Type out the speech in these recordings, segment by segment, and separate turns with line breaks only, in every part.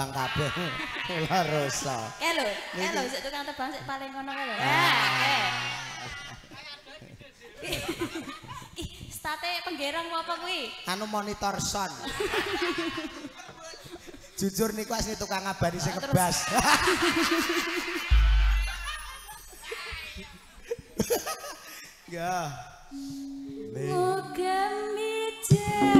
tebang kabeh. Ora rasa.
Eh lho, eh lho sik tukang tebang sik paling ngono kae lho. Eh. state penggerang apa kuwi?
Anu monitor sound. Jujur niku asli tukang ngabari sing kebas. Ya.
Ngugemi janji.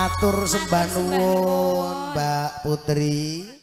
Matur sembah nuwun Mbak Putri.